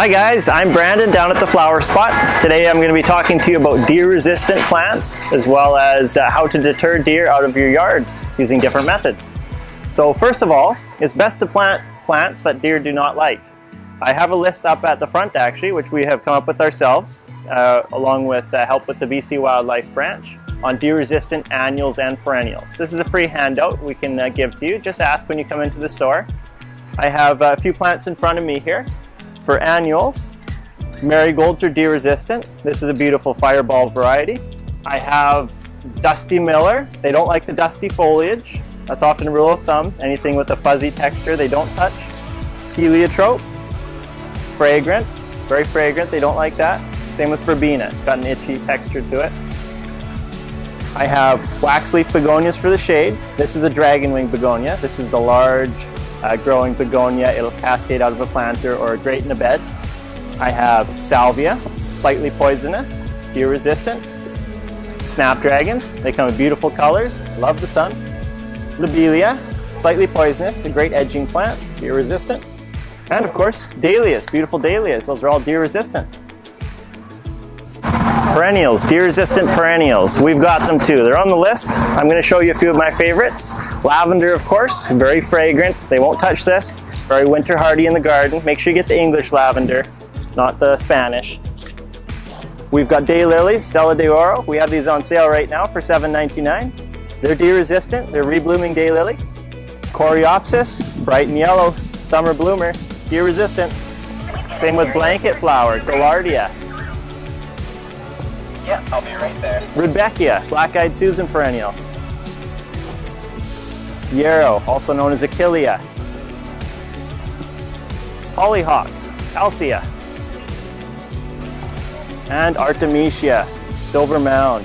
Hi guys, I'm Brandon down at the Flower Spot. Today I'm going to be talking to you about deer-resistant plants as well as uh, how to deter deer out of your yard using different methods. So first of all, it's best to plant plants that deer do not like. I have a list up at the front actually, which we have come up with ourselves, uh, along with uh, help with the BC Wildlife Branch on deer-resistant annuals and perennials. This is a free handout we can uh, give to you. Just ask when you come into the store. I have a few plants in front of me here. For annuals, marigolds are deer resistant. This is a beautiful fireball variety. I have Dusty Miller. They don't like the dusty foliage. That's often a rule of thumb. Anything with a fuzzy texture they don't touch. Heliotrope, fragrant, very fragrant. They don't like that. Same with Verbena. It's got an itchy texture to it. I have waxleaf begonias for the shade. This is a dragon wing begonia. This is the large uh, growing begonia. It'll cascade out of a planter or great in a bed. I have salvia, slightly poisonous, deer resistant. Snapdragons, they come in beautiful colors, love the sun. Lobelia, slightly poisonous, a great edging plant, deer resistant. And of course, dahlias, beautiful dahlias, those are all deer resistant. Perennials, deer-resistant perennials. We've got them too. They're on the list. I'm going to show you a few of my favorites. Lavender, of course, very fragrant. They won't touch this. Very winter hardy in the garden. Make sure you get the English lavender, not the Spanish. We've got day daylilies, Stella de Oro. We have these on sale right now for $7.99. They're deer-resistant. They're reblooming daylily. Coreopsis, bright and yellow, summer bloomer, deer-resistant. Same with blanket flower, Gaillardia. Yeah, I'll be right there. Rudbeckia, black-eyed Susan perennial. Yarrow, also known as Achillea. Hollyhock, Alcea. And Artemisia, Silver Mound,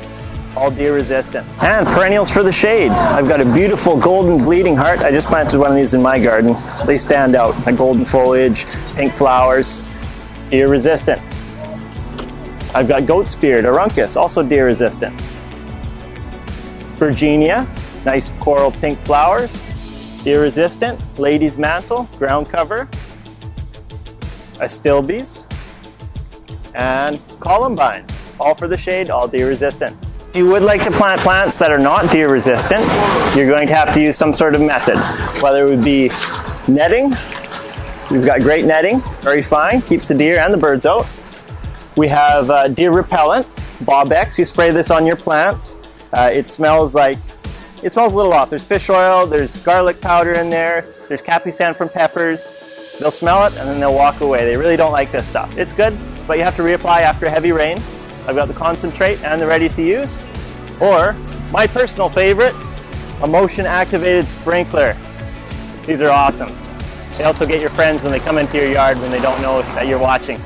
all deer resistant. And perennials for the shade. I've got a beautiful golden bleeding heart. I just planted one of these in my garden. They stand out, the golden foliage, pink flowers, deer resistant. I've got goat's beard, Aruncus, also deer resistant. Virginia, nice coral pink flowers, deer resistant. Lady's mantle, ground cover. Astilbes, and columbines, all for the shade, all deer resistant. If you would like to plant plants that are not deer resistant, you're going to have to use some sort of method, whether it would be netting. We've got great netting, very fine, keeps the deer and the birds out. We have uh, deer repellent, Bobbex. You spray this on your plants. Uh, it smells like, it smells a little off. There's fish oil, there's garlic powder in there, there's capsaicin from peppers. They'll smell it and then they'll walk away. They really don't like this stuff. It's good, but you have to reapply after heavy rain. I've got the concentrate and the ready to use. Or my personal favorite, a motion activated sprinkler. These are awesome. They also get your friends when they come into your yard when they don't know that you're watching.